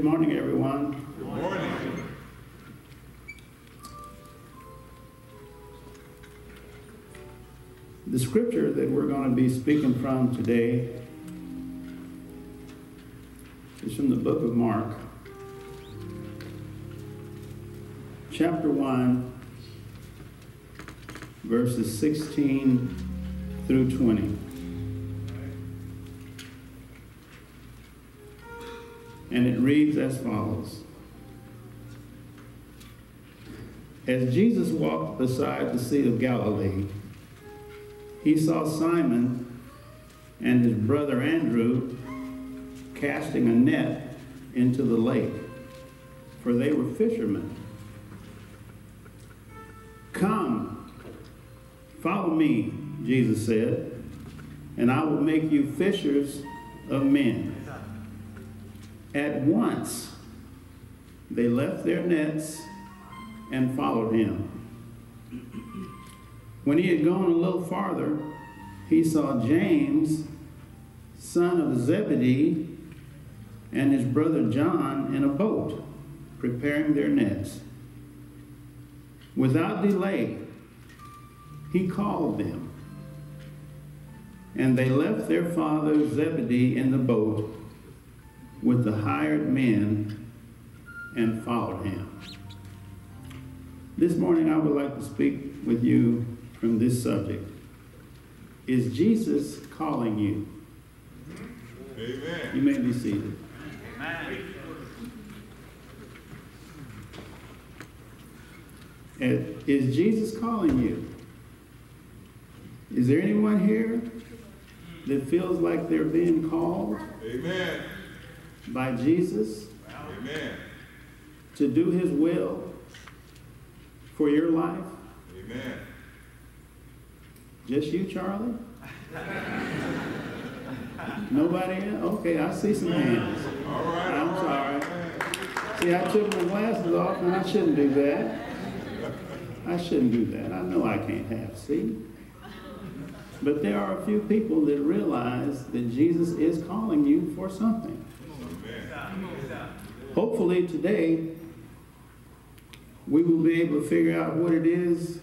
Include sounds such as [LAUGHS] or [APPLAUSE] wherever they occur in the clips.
Good morning, everyone. Good morning. The scripture that we're going to be speaking from today is from the book of Mark, chapter 1, verses 16 through 20. And it reads as follows As Jesus walked beside the Sea of Galilee, he saw Simon and his brother Andrew casting a net into the lake, for they were fishermen. Come, follow me, Jesus said, and I will make you fishers of men. At once they left their nets and followed him. When he had gone a little farther, he saw James, son of Zebedee, and his brother John in a boat, preparing their nets. Without delay, he called them, and they left their father Zebedee in the boat with the hired men and followed him. This morning, I would like to speak with you from this subject. Is Jesus calling you? Amen. You may be seated. And uh, Is Jesus calling you? Is there anyone here that feels like they're being called Amen. By Jesus Amen. to do his will for your life? Amen. Just you, Charlie? Nobody else? Okay, I see some hands. All right. I'm all right. sorry. See, I took my glasses off and I shouldn't do that. I shouldn't do that. I know I can't have see. But there are a few people that realize that Jesus is calling you for something. Hopefully today we will be able to figure out what it is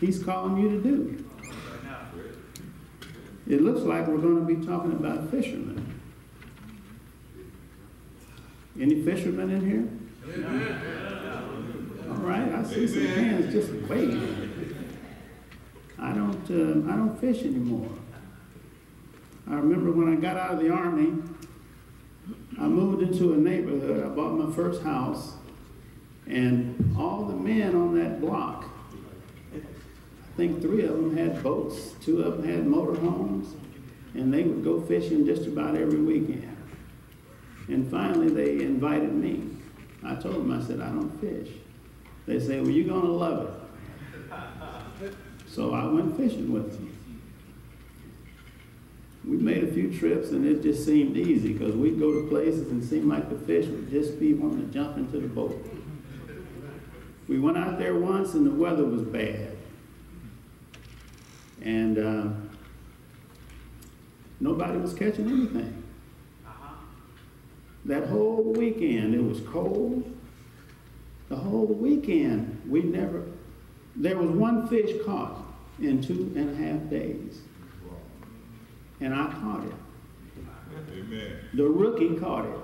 he's calling you to do. It looks like we're going to be talking about fishermen. Any fishermen in here? All right, I see some hands just waving. I don't, uh, I don't fish anymore. I remember when I got out of the army, I moved into a neighborhood. I bought my first house, and all the men on that block, I think three of them had boats, two of them had motorhomes, and they would go fishing just about every weekend. And finally, they invited me. I told them, I said, I don't fish. They said, well, you're going to love it. So I went fishing with them. We made a few trips and it just seemed easy because we'd go to places and seemed like the fish would just be wanting to jump into the boat. We went out there once and the weather was bad. And uh, nobody was catching anything. That whole weekend it was cold. The whole weekend we never, there was one fish caught in two and a half days. And I caught it. Amen. The rookie caught it.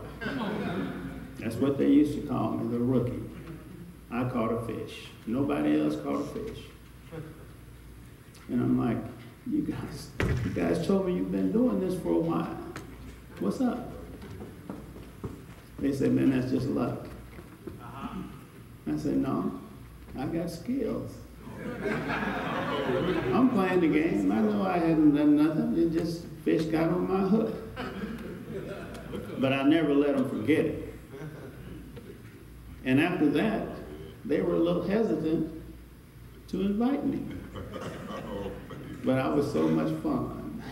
That's what they used to call me, the rookie. I caught a fish. Nobody else caught a fish. And I'm like, you guys, you guys told me you've been doing this for a while. What's up? They said, man, that's just luck. I said, no, I got skills. I'm playing the game. I know I hadn't done nothing. It just fish got on my hook. But I never let them forget it. And after that, they were a little hesitant to invite me. But I was so much fun.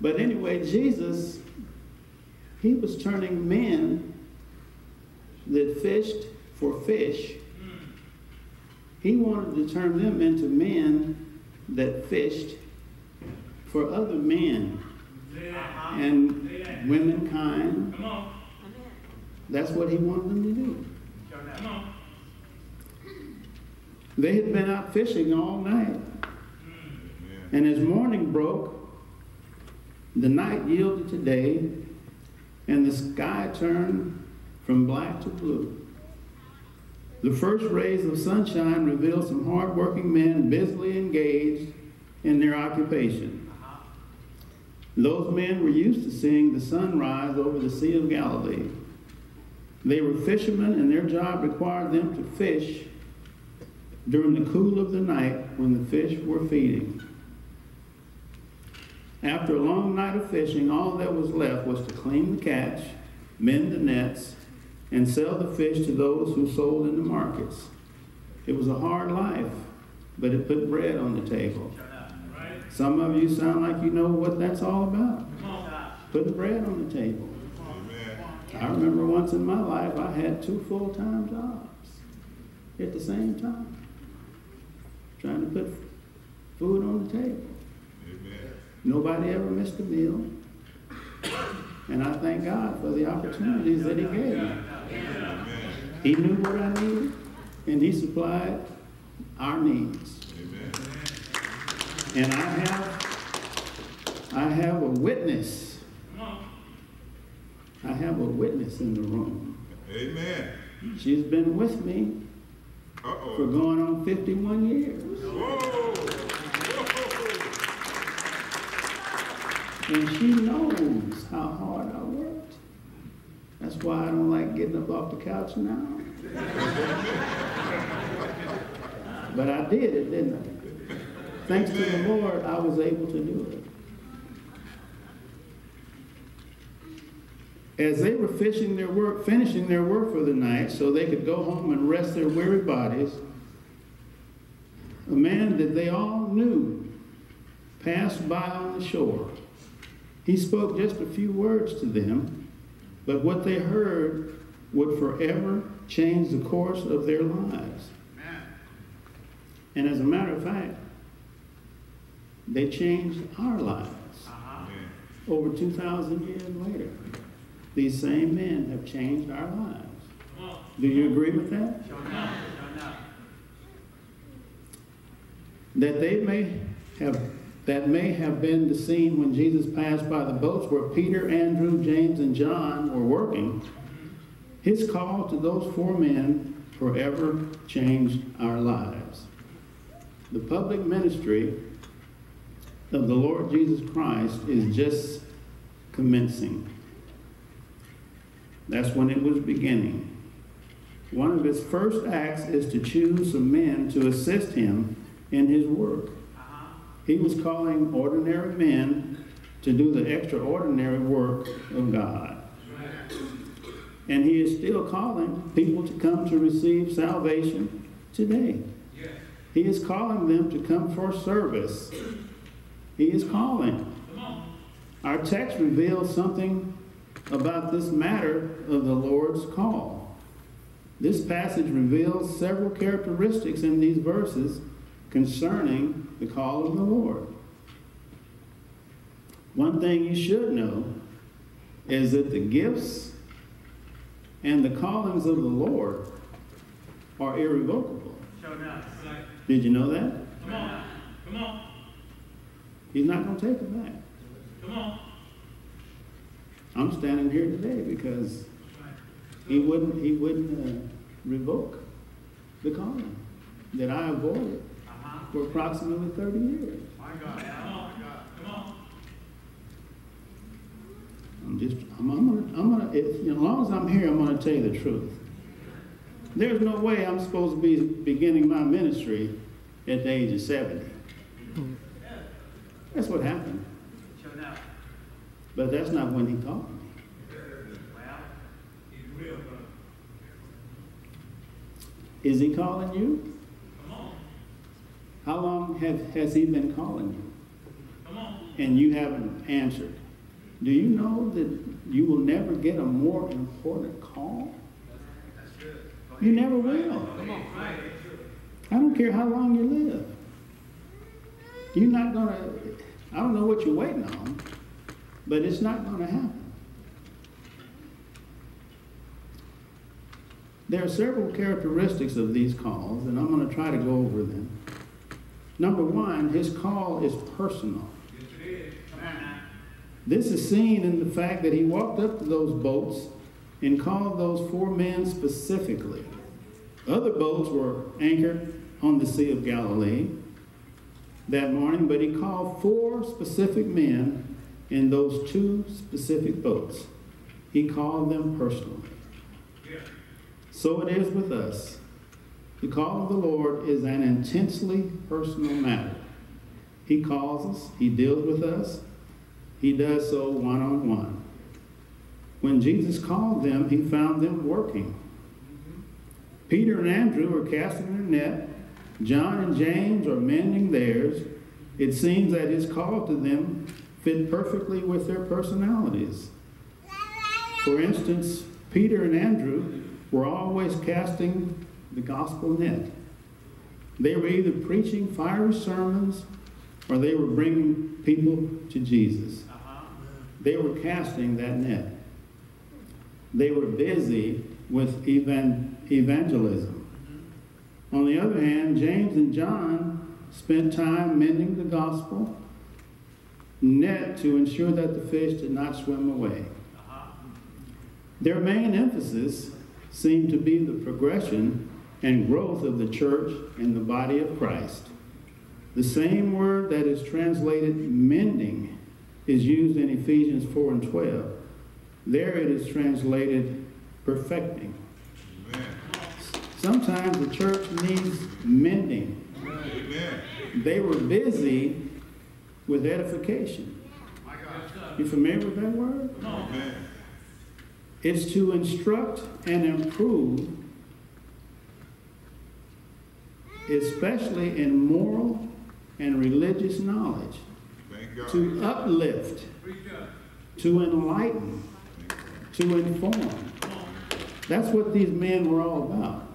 But anyway, Jesus, he was turning men that fished for fish, he wanted to turn them into men that fished for other men. And on. That's what he wanted them to do. They had been out fishing all night, and as morning broke, the night yielded to day, and the sky turned from black to blue. The first rays of sunshine revealed some hard-working men busily engaged in their occupation. Those men were used to seeing the sun rise over the Sea of Galilee. They were fishermen, and their job required them to fish during the cool of the night when the fish were feeding. After a long night of fishing, all that was left was to clean the catch, mend the nets, and sell the fish to those who sold in the markets. It was a hard life, but it put bread on the table. Some of you sound like you know what that's all about. Putting bread on the table. I remember once in my life I had two full-time jobs at the same time, trying to put food on the table. Amen. Nobody ever missed a meal. And I thank God for the opportunities that He gave me. Amen. He knew what I needed, and He supplied our needs. Amen. And I have, I have a witness. I have a witness in the room. Amen. She's been with me for Uh-oh. going on 51 years. Whoa. And she knows how hard I why I don't like getting up off the couch now. but I did it, didn't I? Thanks to the Lord, I was able to do it. As they were fishing their work, finishing their work for the night, so they could go home and rest their weary bodies, a man that they all knew passed by on the shore. He spoke just a few words to them, but what they heard would forever change the course of their lives. And as a matter of fact, they changed our lives Amen. over 2,000 years later. These same men have changed our lives. Do you agree with that? Show enough. that they may have that may have been the scene when Jesus passed by the boats where Peter, Andrew, James, and John were working. His call to those four men forever changed our lives. The public ministry of the Lord Jesus Christ is just commencing. That's when it was beginning. One of his first acts is to choose some men to assist him in his work. He was calling ordinary men to do the extraordinary work of God. And he is still calling people to come to receive salvation today. He is calling them to come for service. He is calling. Our text reveals something about this matter of the Lord's call. This passage reveals several characteristics in these verses concerning the call of the Lord. One thing you should know is that the gifts and the callings of the Lord are irrevocable. Did you know that? Come on. Come on. He's not going to take it back. Come on. I'm standing here today because he wouldn't he wouldn't uh, revoke the calling that I avoided. For approximately 30 years. My God. Come on. Come on. I'm just I'm, I'm gonna I'm gonna if, you know, as long as I'm here, I'm gonna tell you the truth. There's no way I'm supposed to be beginning my ministry at the age of 70. That's what happened, but that's not when he called me. Well, he's real, brother. Is he calling you? How long have, has he been calling you? And you haven't answered. Do you know that you will never get a more important call? You never will. I don't care how long you live. You're not going to, I don't know what you're waiting on, but it's not going to happen. There are several characteristics of these calls, and I'm going to try to go over them. Number one, his call is personal. This is seen in the fact that he walked up to those boats and called those four men specifically. Other boats were anchored on the Sea of Galilee that morning, but he called four specific men in those two specific boats. He called them personally. So it is with us. The call of the Lord is an intensely personal matter. He calls us, He deals with us, He does so one on one. When Jesus called them, He found them working. Peter and Andrew are casting their net, John and James are mending theirs. It seems that His call to them fit perfectly with their personalities. For instance, Peter and Andrew were always casting the gospel net. They were either preaching fiery sermons or they were bringing people to Jesus. They were casting that net. They were busy with evan- evangelism. On the other hand, James and John spent time mending the gospel net to ensure that the fish did not swim away. Their main emphasis seemed to be the progression and growth of the church and the body of Christ. The same word that is translated mending is used in Ephesians 4 and 12. There it is translated perfecting. Amen. Sometimes the church needs mending. Amen. They were busy with edification. My God. Yes, sir. You familiar with that word? Amen. It's to instruct and improve, especially in moral and religious knowledge, to uplift, to enlighten, to inform. That's what these men were all about.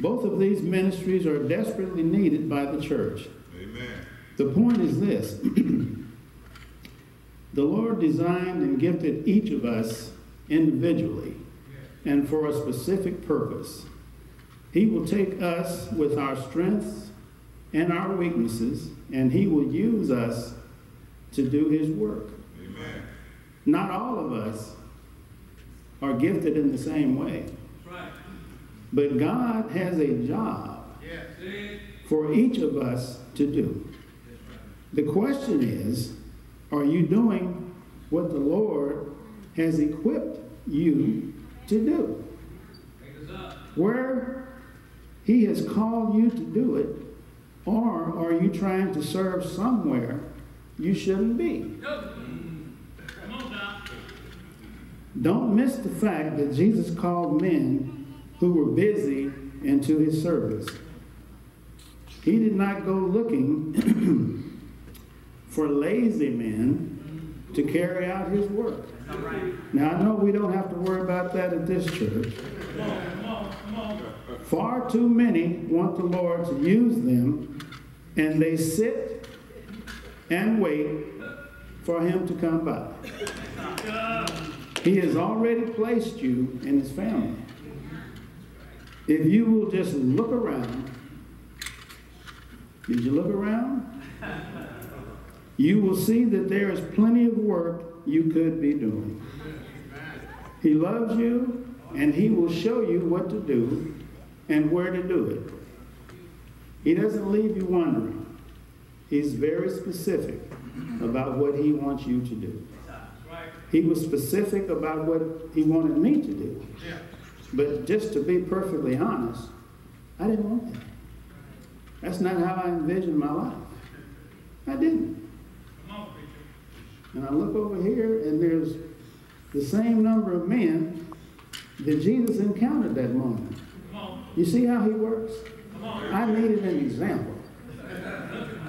Both of these ministries are desperately needed by the church. Amen. The point is this [CLEARS THROAT] the Lord designed and gifted each of us individually and for a specific purpose. He will take us with our strengths and our weaknesses, and He will use us to do His work. Amen. Not all of us are gifted in the same way, right. but God has a job Yes. For each of us to do. The question is, are you doing what the Lord has equipped you to do? Take us up. Where He has called you to do it, or are you trying to serve somewhere you shouldn't be? Don't miss the fact that Jesus called men who were busy into His service. He did not go looking [CLEARS THROAT] for lazy men to carry out His work. Now, I know we don't have to worry about that at this church. Far too many want the Lord to use them, and they sit and wait for Him to come by. He has already placed you in His family. If you will just look around, did you look around? You will see that there is plenty of work you could be doing. He loves you, and He will show you what to do and where to do it. He doesn't leave you wondering. He's very specific about what He wants you to do. He was specific about what He wanted me to do. But just to be perfectly honest, I didn't want that. That's not how I envisioned my life. I didn't. And I look over here, and there's the same number of men that Jesus encountered that morning. You see how he works? I needed an example.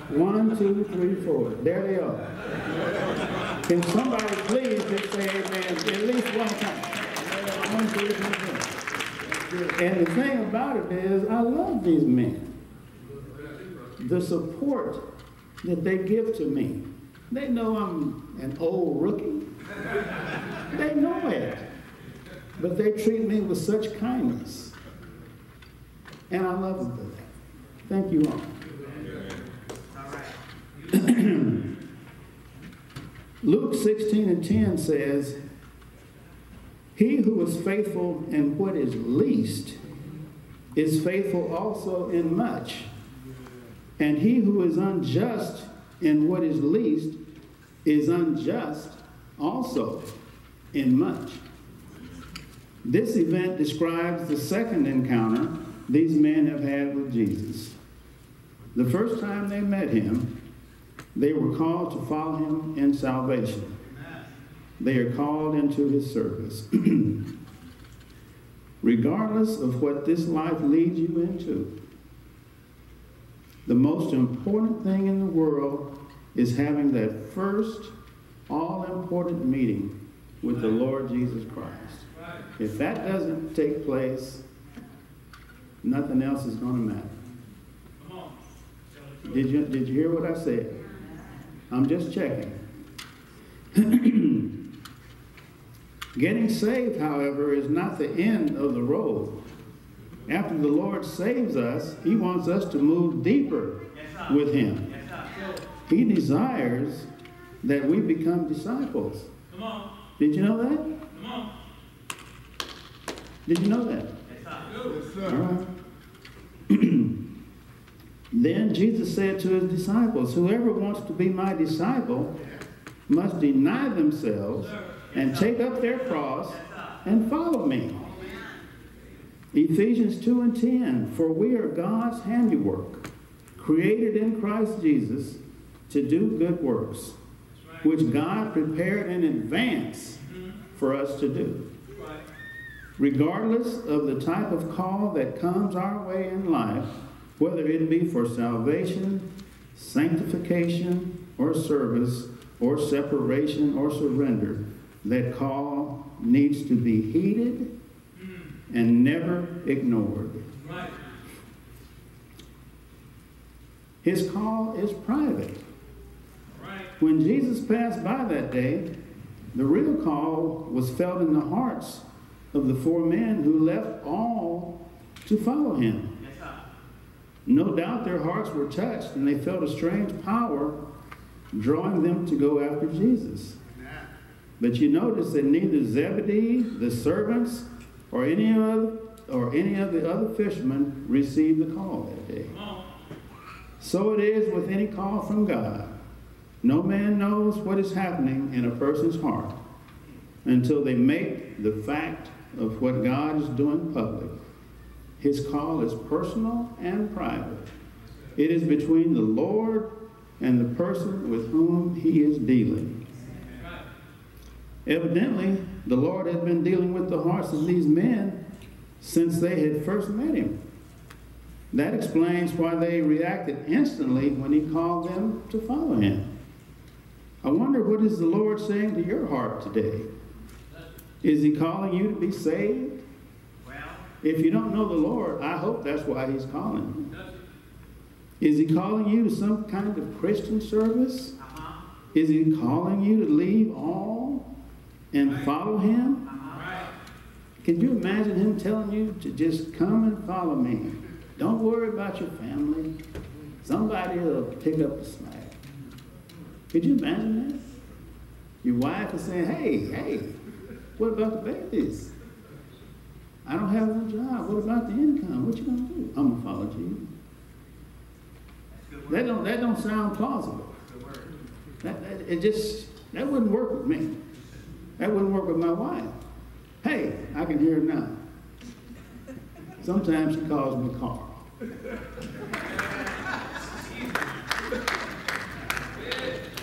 One, two, three, four. There they are. Can somebody please just say amen at least one time? One, two, three, four. And the thing about it is, I love these men. The support that they give to me. They know I'm an old rookie. They know it. But they treat me with such kindness. And I love them for that. Thank you all. [CLEARS THROAT] Luke 16 and 10 says, He who is faithful in what is least is faithful also in much. And he who is unjust in what is least is unjust also in much. This event describes the second encounter these men have had with Jesus. The first time they met him, they were called to follow him in salvation. They are called into his service. [CLEARS THROAT] Regardless of what this life leads you into, the most important thing in the world is having that first all important meeting with the Lord Jesus Christ. If that doesn't take place, nothing else is going to matter. Did you, did you hear what I said? I'm just checking. [CLEARS THROAT] Getting saved, however, is not the end of the road. After the Lord saves us, He wants us to move deeper with Him. He desires that we become disciples. Did you know that? Did you know that? Yes, sir. All right. [CLEARS THROAT] then Jesus said to his disciples, Whoever wants to be my disciple must deny themselves and take up their cross and follow me. Ephesians 2 and 10 For we are God's handiwork, created in Christ Jesus to do good works, which God prepared in advance for us to do. Regardless of the type of call that comes our way in life, whether it be for salvation, sanctification, or service, or separation or surrender, that call needs to be heeded and never ignored. Right. His call is private. When Jesus passed by that day, the real call was felt in the hearts of the four men who left all to follow him. No doubt their hearts were touched and they felt a strange power drawing them to go after Jesus. But you notice that neither Zebedee, the servants, or any of or any of the other fishermen received the call that day. So it is with any call from God. No man knows what is happening in a person's heart until they make the fact of what God is doing public. His call is personal and private. It is between the Lord and the person with whom he is dealing. Evidently, the Lord had been dealing with the hearts of these men since they had first met him. That explains why they reacted instantly when he called them to follow him. I wonder what is the Lord saying to your heart today? Is he calling you to be saved? Well, If you don't know the Lord, I hope that's why he's calling you. Is he calling you to some kind of Christian service? Uh-huh. Is he calling you to leave all and follow him? Right. Can you imagine him telling you to just come and follow me? Don't worry about your family. Somebody will pick up the slack. Could you imagine that? Your wife is saying, hey, hey, what about the babies? I don't have no job. What about the income? What you gonna do? I'm gonna follow you. That don't that don't sound plausible. That, that it just that wouldn't work with me. That wouldn't work with my wife. Hey, I can hear her now. Sometimes she calls me Carl.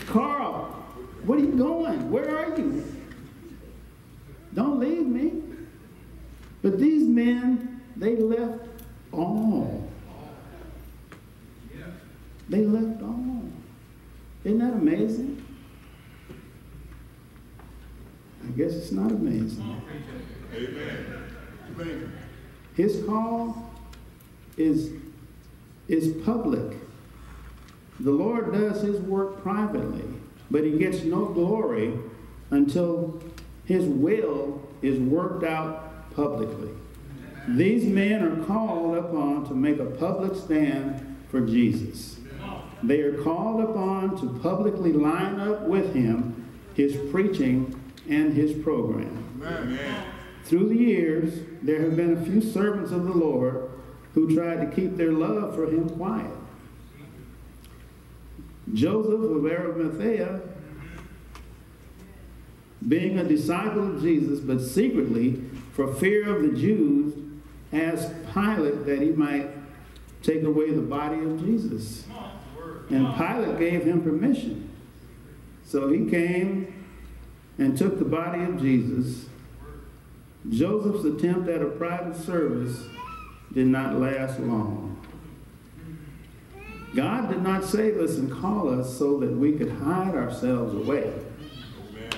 Carl, where are you going? Where are you? Don't leave me. But these men, they left all. They left all. Isn't that amazing? I guess it's not amazing. Amen. His call is, is public. The Lord does his work privately, but he gets no glory until his will is worked out publicly. These men are called upon to make a public stand for Jesus. They are called upon to publicly line up with him, his preaching, and his program. Amen. Through the years, there have been a few servants of the Lord who tried to keep their love for him quiet. Joseph of Arimathea, being a disciple of Jesus, but secretly, for fear of the Jews, asked Pilate that he might take away the body of Jesus. And Pilate gave him permission. So he came and took the body of Jesus. Joseph's attempt at a private service did not last long. God did not save us and call us so that we could hide ourselves away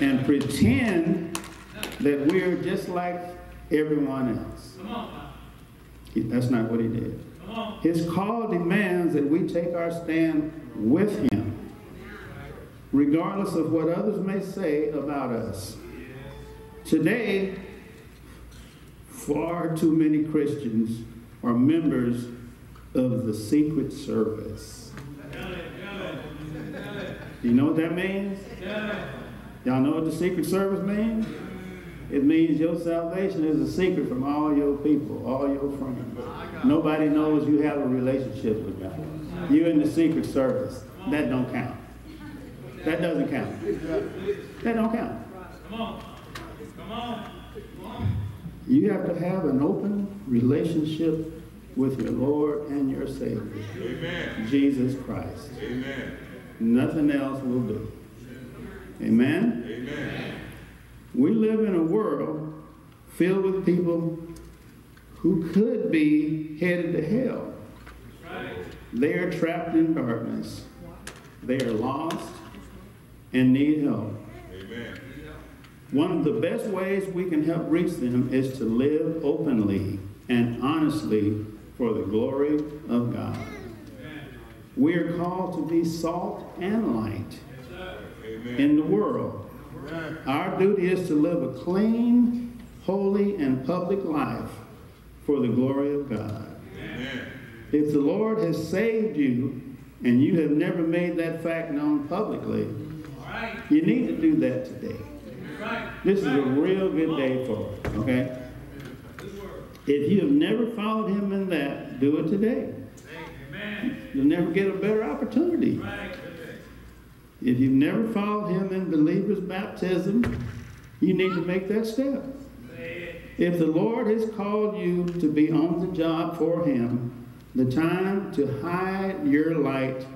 and pretend that we're just like everyone else. Come on. That's not what he did. Come on. His call demands that we take our stand with him, regardless of what others may say about us. Today, far too many Christians are members of the Secret Service. Tell it, tell it, tell it, You know what that means? Y'all know what the Secret Service means? It means your salvation is a secret from all your people, all your friends. Nobody knows you have a relationship with God. You're in the Secret Service. That don't count. That doesn't count. That don't count. Come on. Come on. Come on. You have to have an open relationship with your Lord and your Savior, Amen. Jesus Christ. Amen. Nothing else will do. Amen? Amen. We live in a world filled with people who could be headed to hell. Right. They are trapped in darkness. They are lost and need help. Amen. One of the best ways we can help reach them is to live openly and honestly for the glory of God. We are called to be salt and light Amen. In the world. Our duty is to live a clean, holy, and public life for the glory of God. Amen. If the Lord has saved you and you have never made that fact known publicly, right. you need to do that today. Right. This is a real good day for it, okay? If you have never followed him in that, do it today. Amen. You'll never get a better opportunity. Right. If you've never followed him in believer's baptism, you need to make that step. If the Lord has called you to be on the job for him, the time to hide your light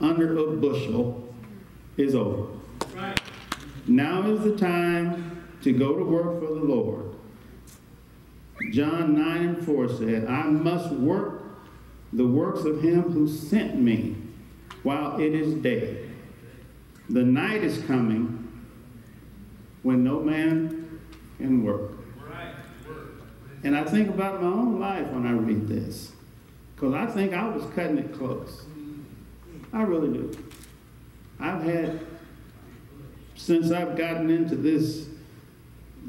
under a bushel is over. Right. Now is the time to go to work for the Lord. John 9 and 4 said, I must work the works of him who sent me while it is day. The night is coming when no man can work. And I think about my own life when I read this, because I think I was cutting it close. I really do. I've had, since I've gotten into this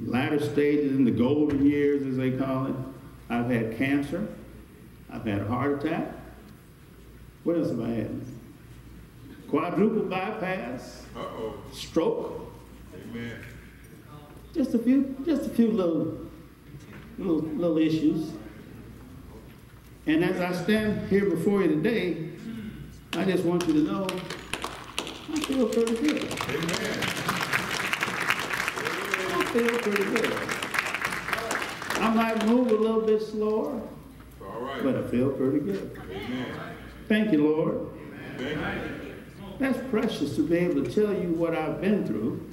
latter stages in the golden years, as they call it, I've had cancer, I've had a heart attack. What else have I had? Quadruple bypass, Uh-oh. stroke, Amen. just a few, just a few little, little, little issues. And as I stand here before you today, I just want you to know I feel pretty good. Amen. I feel pretty good. I might move a little bit slower, All right. but I feel pretty good. Amen. Thank you, Lord. You. That's precious to be able to tell you what I've been through,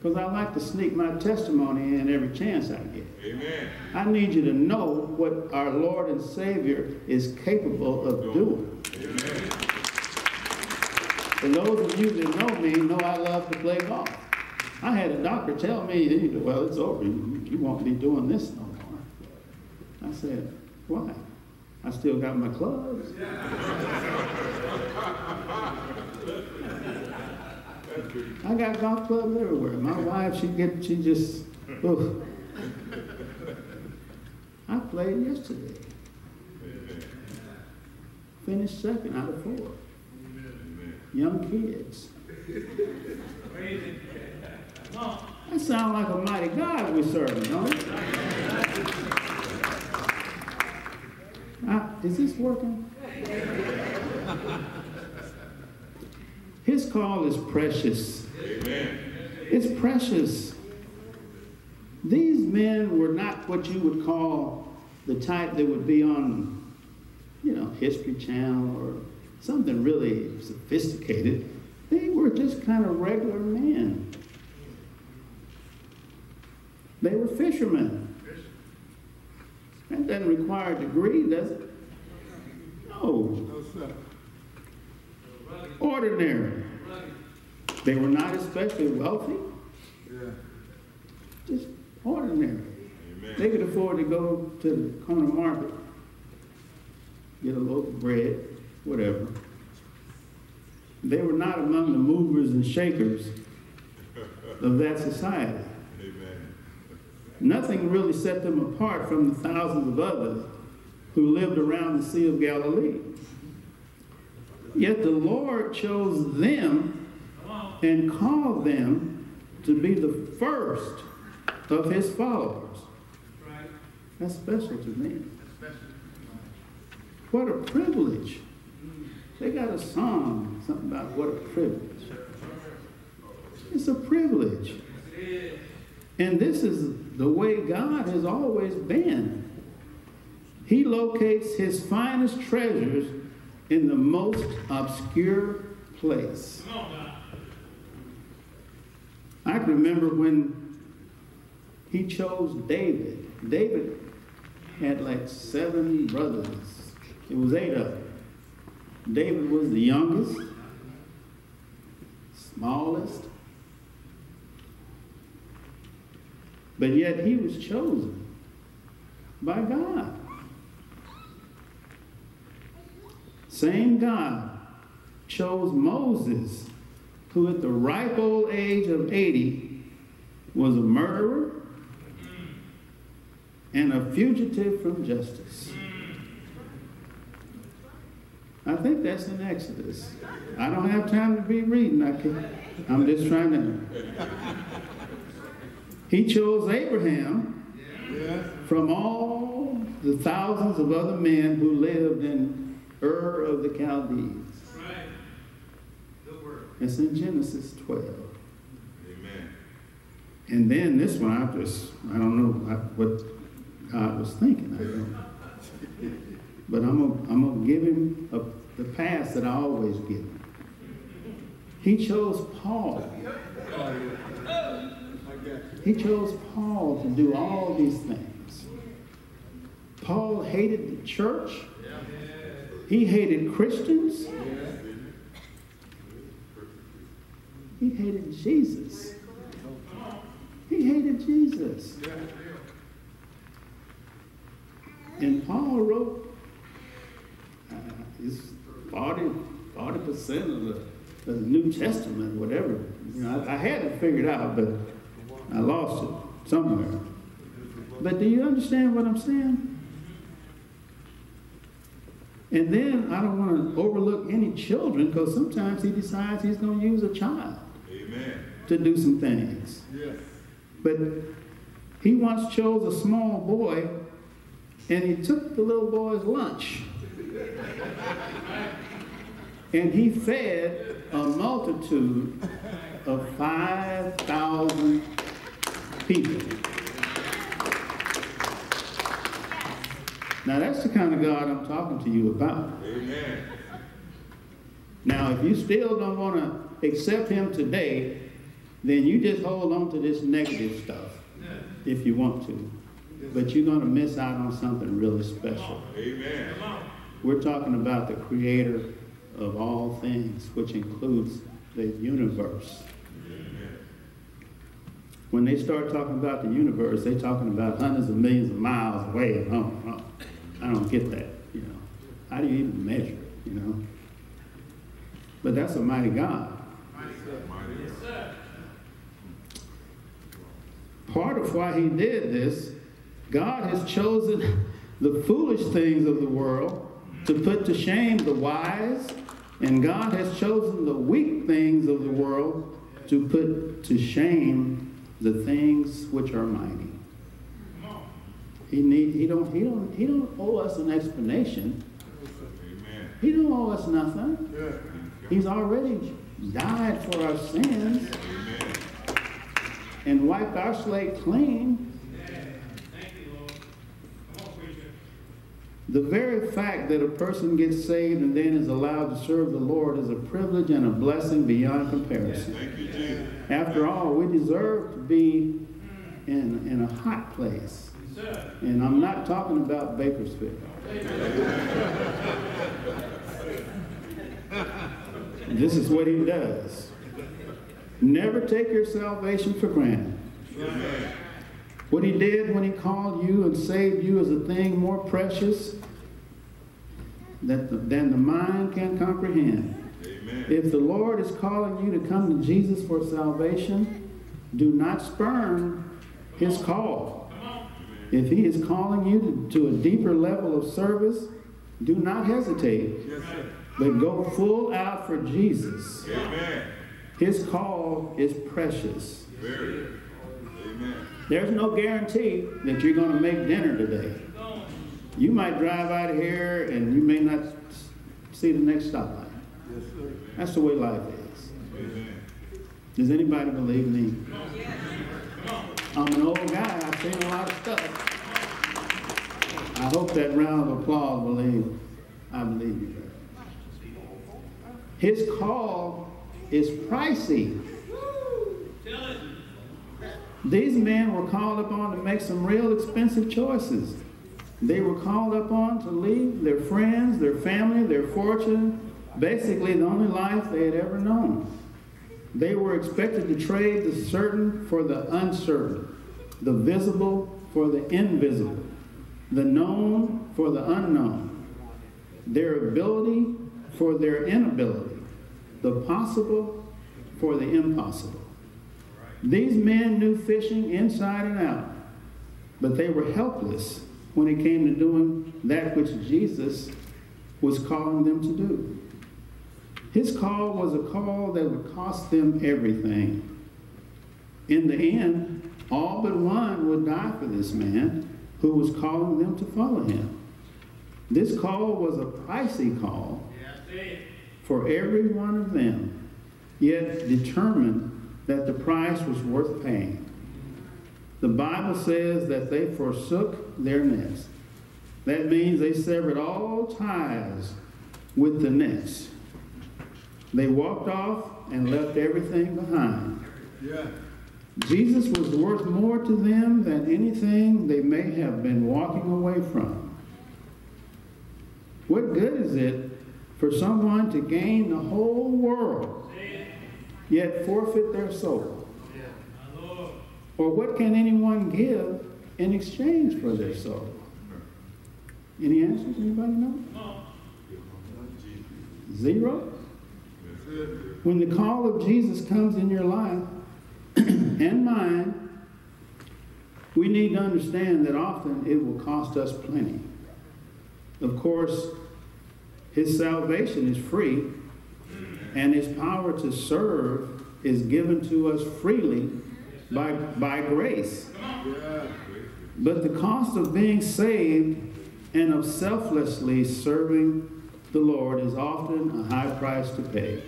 because I like to sneak my testimony in every chance I get. Amen. I need you to know what our Lord and Savior is capable of doing. Amen. For those of you that know me, know I love to play golf. I had a doctor tell me, well, it's over. You you won't be doing this no more. I said, why? I still got my clubs. [LAUGHS] I got golf clubs everywhere. My wife, she get, she just, oof. played yesterday. Finished second out of four. Young kids. That sounds like a mighty God we're serving, don't it? Ah, is this working? His call is precious. Amen. It's precious. These men were not what you would call the type that would be on, you know, History Channel or something really sophisticated. They were just kind of regular men. They were fishermen. That doesn't require a degree, does it? No. Ordinary. They were not especially wealthy. Just ordinary. They could afford to go to the corner market, get a loaf of bread, whatever. They were not among the movers and shakers [LAUGHS] of that society. Amen. Nothing really set them apart from the thousands of others who lived around the Sea of Galilee. Yet the Lord chose them and called them to be the first of his followers. That's special to me. What a privilege. They got a song, something about what a privilege. It's a privilege. And this is the way God has always been. He locates his finest treasures in the most obscure place. I can remember when he chose David. David had like seven brothers. It was eight of them. David was the youngest, smallest, but yet he was chosen by God. Same God chose Moses, who at the ripe old age of 80 was a murderer and a fugitive from justice. I think that's in Exodus. I don't have time to be reading. I can, I'm just trying to. He chose Abraham from all the thousands of other men who lived in Ur of the Chaldees. Right. Good word. It's in Genesis 12. Amen. And then this one, I just, I don't know what God was thinking. I don't. But I'm gonna, I'm gonna give him a, the pass that I always give him. He chose Paul. He chose Paul to do all these things. Paul hated the church. He hated Christians. He hated Jesus. He hated Jesus. And Paul wrote, uh, it's 40, percent of the, the New Testament, whatever. You know, I, I had it figured out, but I lost it somewhere. But do you understand what I'm saying? And then I don't want to overlook any children because sometimes he decides he's going to use a child Amen. to do some things. Yes. But he once chose a small boy and he took the little boy's lunch. and he fed a multitude of 5,000 people. Now, that's the kind of God I'm talking to you about. Amen. Now, if you still don't want to accept him today, then you just hold on to this negative stuff if you want to. But you're going to miss out on something really special. Amen. Come on. We're talking about the creator of all things, which includes the universe. When they start talking about the universe, they're talking about hundreds of millions of miles away. And oh, I don't get that, you know. How do you even measure it, you know? But that's a mighty God. Part of why he did this, God has chosen [LAUGHS] the foolish things of the world to put to shame the wise, and God has chosen the weak things of the world to put to shame the things which are mighty. He need he don't he don't he don't owe us an explanation. Amen. He don't owe us nothing. Yeah. He's already died for our sins Amen. and wiped our slate clean. Thank you, Lord. Come on. The very fact that a person gets saved and then is allowed to serve the Lord is a privilege and a blessing beyond comparison. Thank you, Jesus. After all, we deserve to be in, in a hot place. And I'm not talking about Bakersfield. This is what he does. Never take your salvation for granted. Amen. What he did when he called you and saved you is a thing more precious that the, than the mind can comprehend. Amen. If the Lord is calling you to come to Jesus for salvation, do not spurn his call. Come on. If he is calling you to, to a deeper level of service, do not hesitate, Yes, but go full out for Jesus. Amen. His call is precious. Very. Amen. There's no guarantee that you're going to make dinner today. You might drive out of here and you may not see the next stoplight. Yes. That's the way life is. Amen. Does anybody believe me? Come on. I'm an old guy. I've seen a lot of stuff. I hope that round of applause believe I believe you. His call is pricey. These men were called upon to make some real expensive choices. They were called upon to leave their friends, their family, their fortune, basically the only life they had ever known. They were expected to trade the certain for the uncertain, the visible for the invisible, the known for the unknown, their ability for their inability, the possible for the impossible. These men knew fishing inside and out, but they were helpless when it came to doing that which Jesus was calling them to do. His call was a call that would cost them everything. In the end, all but one would die for this man who was calling them to follow him. This call was a pricey call for every one of them, yet determined that the price was worth paying. The Bible says that they forsook their nets. That means they severed all ties with the nets. They walked off and left everything behind. Yeah. Jesus was worth more to them than anything they may have been walking away from. What good is it for someone to gain the whole world yet forfeit their soul? Or what can anyone give in exchange for their soul? Any answers? Anybody know? Zero? When the call of Jesus comes in your life [CLEARS THROAT] and mine, we need to understand that often it will cost us plenty. Of course, his salvation is free, and his power to serve is given to us freely by, by grace. But the cost of being saved and of selflessly serving the Lord is often a high price to pay.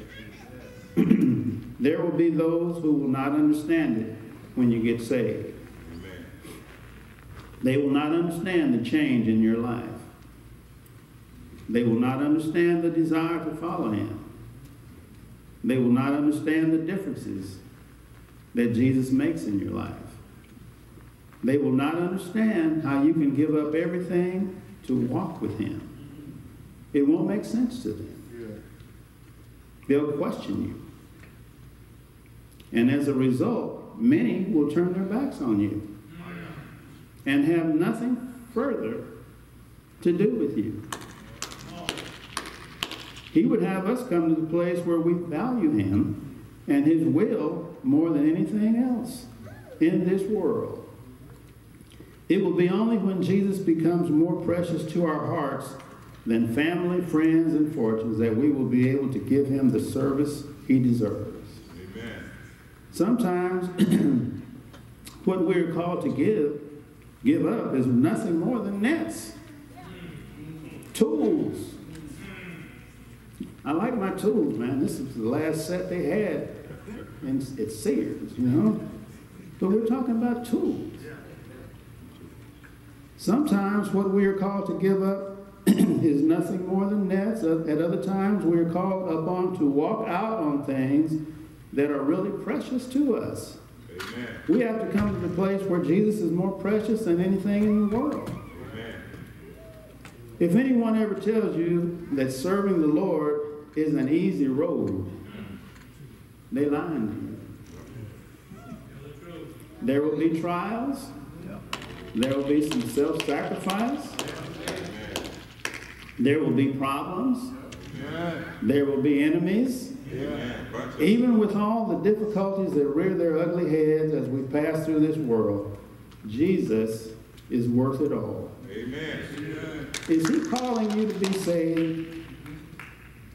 [CLEARS THROAT] there will be those who will not understand it when you get saved. Amen. They will not understand the change in your life. They will not understand the desire to follow Him. They will not understand the differences that Jesus makes in your life. They will not understand how you can give up everything to walk with Him. It won't make sense to them. They'll question you. And as a result, many will turn their backs on you and have nothing further to do with you. He would have us come to the place where we value Him and His will more than anything else in this world. It will be only when Jesus becomes more precious to our hearts than family, friends, and fortunes that we will be able to give him the service he deserves. Sometimes [CLEARS THROAT] what we're called to give, give up is nothing more than nets, tools. I like my tools, man. This is the last set they had, and it's Sears, you know. But we're talking about tools. Sometimes what we are called to give up [CLEARS THROAT] is nothing more than nets. At other times, we are called upon to walk out on things that are really precious to us. Amen. We have to come to the place where Jesus is more precious than anything in the world. Amen. If anyone ever tells you that serving the Lord is an easy road, they lying to you. There will be trials. There will be some self-sacrifice. There will be problems. There will be enemies. Even with all the difficulties that rear their ugly heads as we pass through this world, Jesus is worth it all. Amen. Is he calling you to be saved?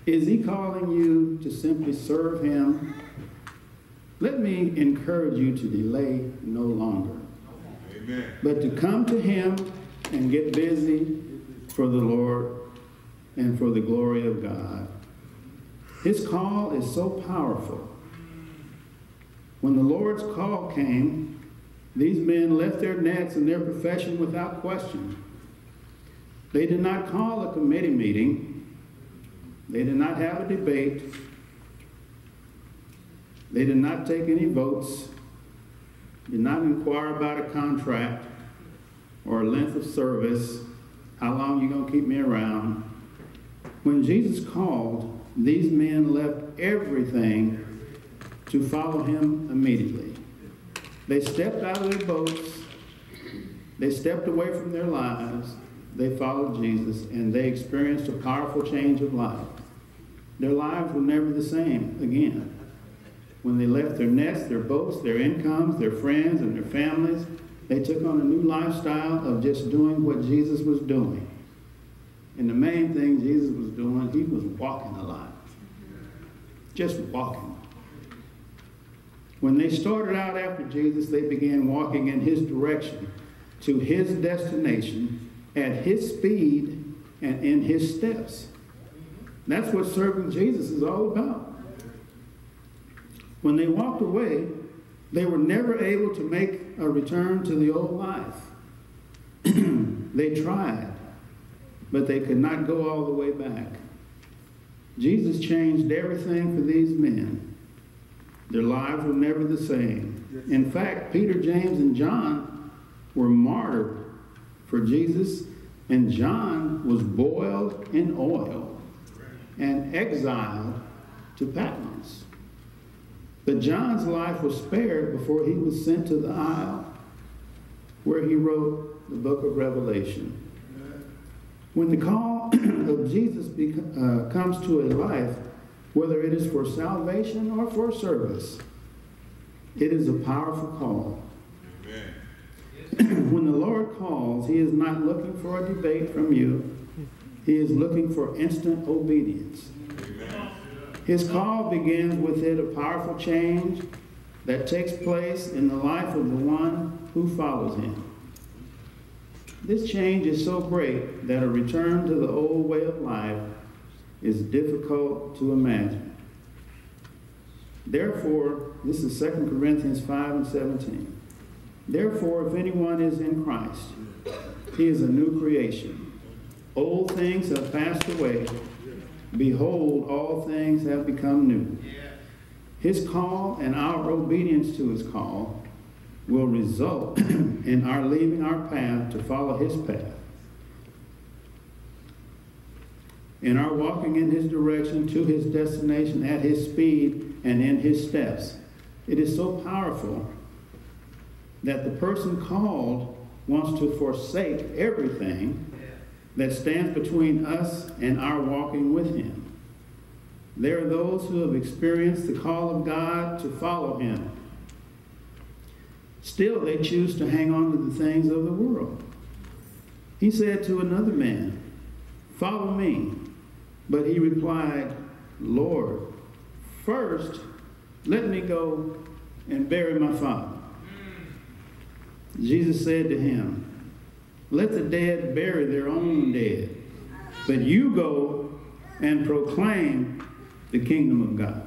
Is he calling you to simply serve him? Let me encourage you to delay no longer, Amen. but to come to him and get busy for the Lord and for the glory of God. His call is so powerful. When the Lord's call came, these men left their nets and their profession without question. They did not call a committee meeting. They did not have a debate. They did not take any votes, did not inquire about a contract or a length of service, how long you going to keep me around. When Jesus called, these men left everything to follow him immediately. They stepped out of their boats, they stepped away from their lives, they followed Jesus, and they experienced a powerful change of life. Their lives were never the same again. When they left their nests, their boats, their incomes, their friends, and their families, they took on a new lifestyle of just doing what Jesus was doing. And the main thing Jesus was doing, he was walking a lot. Just walking. When they started out after Jesus, they began walking in his direction to his destination at his speed and in his steps. That's what serving Jesus is all about. When they walked away, they were never able to make a return to the old life. [CLEARS THROAT] they tried, but they could not go all the way back. Jesus changed everything for these men. Their lives were never the same. In fact, Peter, James, and John were martyred for Jesus, and John was boiled in oil and exiled to Patmos. But John's life was spared before he was sent to the isle where he wrote the book of Revelation. When the call [CLEARS THROAT] of Jesus uh, comes to a life, whether it is for salvation or for service, it is a powerful call. Amen. [CLEARS THROAT] when the Lord calls, He is not looking for a debate from you, He is looking for instant obedience. Amen. His call begins with it a powerful change that takes place in the life of the one who follows Him. This change is so great that a return to the old way of life is difficult to imagine. Therefore, this is 2 Corinthians 5 and 17. Therefore, if anyone is in Christ, he is a new creation. Old things have passed away. Behold, all things have become new. His call and our obedience to his call will result [CLEARS THROAT] in our leaving our path to follow his path. In our walking in his direction to his destination at his speed and in his steps. It is so powerful that the person called wants to forsake everything that stands between us and our walking with him. There are those who have experienced the call of God to follow him. Still, they choose to hang on to the things of the world. He said to another man, Follow me. But he replied, Lord, first let me go and bury my father. Jesus said to him, Let the dead bury their own dead, but you go and proclaim the kingdom of God.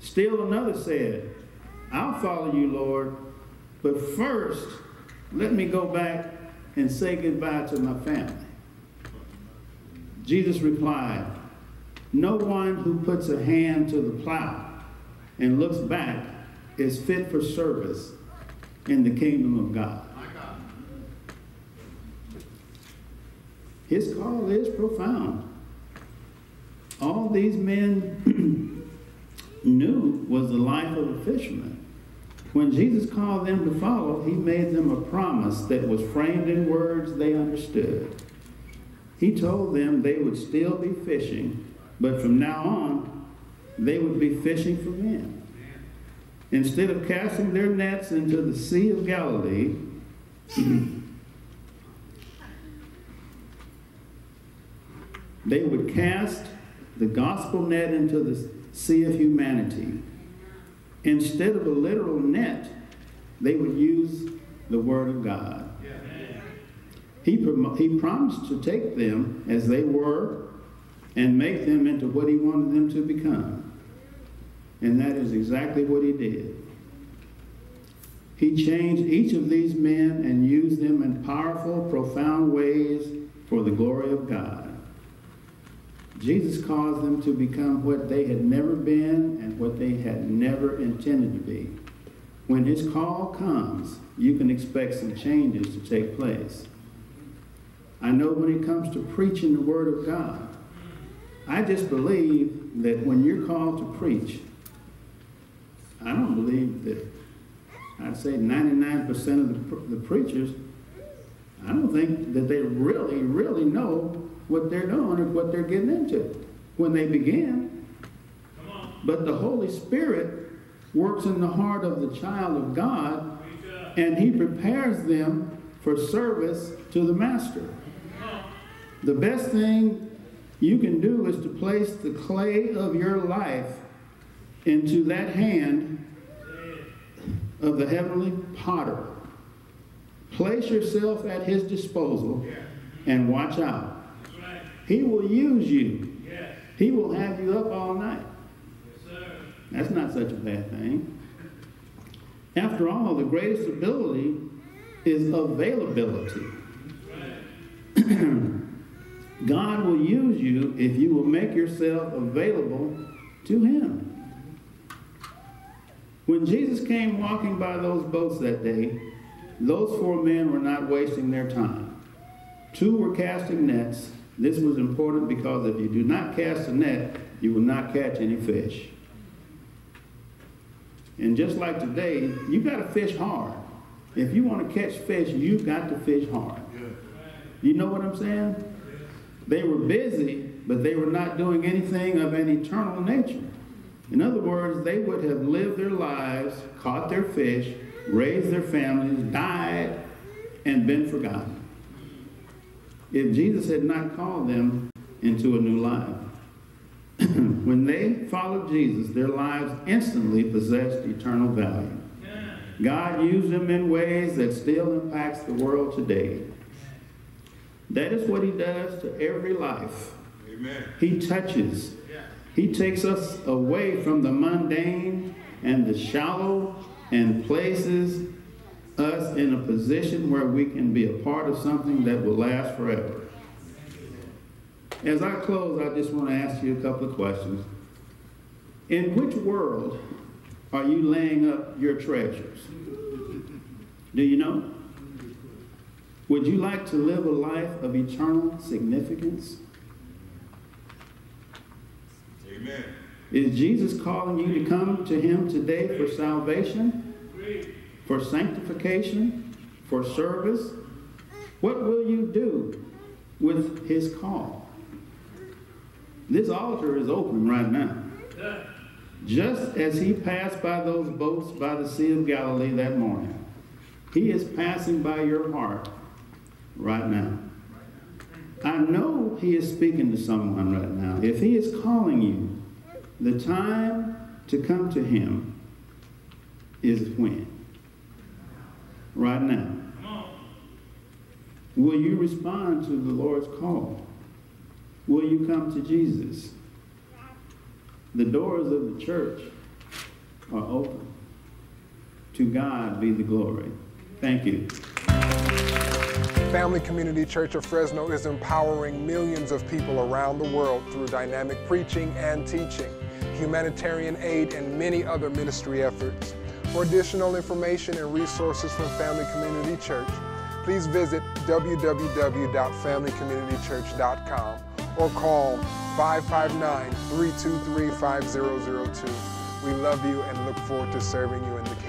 Still another said, I'll follow you, Lord, but first let me go back and say goodbye to my family. Jesus replied, No one who puts a hand to the plow and looks back is fit for service in the kingdom of God. His call is profound. All these men [CLEARS THROAT] knew was the life of a fisherman. When Jesus called them to follow, he made them a promise that was framed in words they understood. He told them they would still be fishing, but from now on, they would be fishing for men. Instead of casting their nets into the Sea of Galilee, [CLEARS THROAT] they would cast the gospel net into the sea of humanity. Instead of a literal net, they would use the Word of God. He, he promised to take them as they were and make them into what he wanted them to become. And that is exactly what he did. He changed each of these men and used them in powerful, profound ways for the glory of God. Jesus caused them to become what they had never been and what they had never intended to be. When his call comes, you can expect some changes to take place. I know when it comes to preaching the Word of God, I just believe that when you're called to preach, I don't believe that, I'd say 99% of the, the preachers, I don't think that they really, really know what they're doing or what they're getting into when they begin. But the Holy Spirit works in the heart of the child of God and he prepares them for service to the master. The best thing you can do is to place the clay of your life into that hand of the heavenly potter. Place yourself at his disposal and watch out. He will use you. He will have you up all night. That's not such a bad thing. After all, the greatest ability is availability. [CLEARS THROAT] God will use you if you will make yourself available to Him. When Jesus came walking by those boats that day, those four men were not wasting their time. Two were casting nets. This was important because if you do not cast a net, you will not catch any fish. And just like today, you got to fish hard. If you want to catch fish, you've got to fish hard. You know what I'm saying? They were busy, but they were not doing anything of an eternal nature. In other words, they would have lived their lives, caught their fish, raised their families, died, and been forgotten. If Jesus had not called them into a new life, [CLEARS THROAT] when they followed Jesus, their lives instantly possessed eternal value. God used them in ways that still impacts the world today. That is what he does to every life. Amen. He touches. He takes us away from the mundane and the shallow and places us in a position where we can be a part of something that will last forever. As I close, I just want to ask you a couple of questions. In which world are you laying up your treasures? Do you know? Would you like to live a life of eternal significance? Amen. Is Jesus calling you to come to him today for salvation, for sanctification, for service? What will you do with his call? This altar is open right now. Just as he passed by those boats by the Sea of Galilee that morning, he is passing by your heart right now. I know he is speaking to someone right now. If he is calling you, the time to come to him is when? Right now. Will you respond to the Lord's call? Will you come to Jesus? The doors of the church are open. To God be the glory. Thank you. Family Community Church of Fresno is empowering millions of people around the world through dynamic preaching and teaching, humanitarian aid, and many other ministry efforts. For additional information and resources from Family Community Church, please visit www.familycommunitychurch.com or call 559 323 5002. We love you and look forward to serving you in the.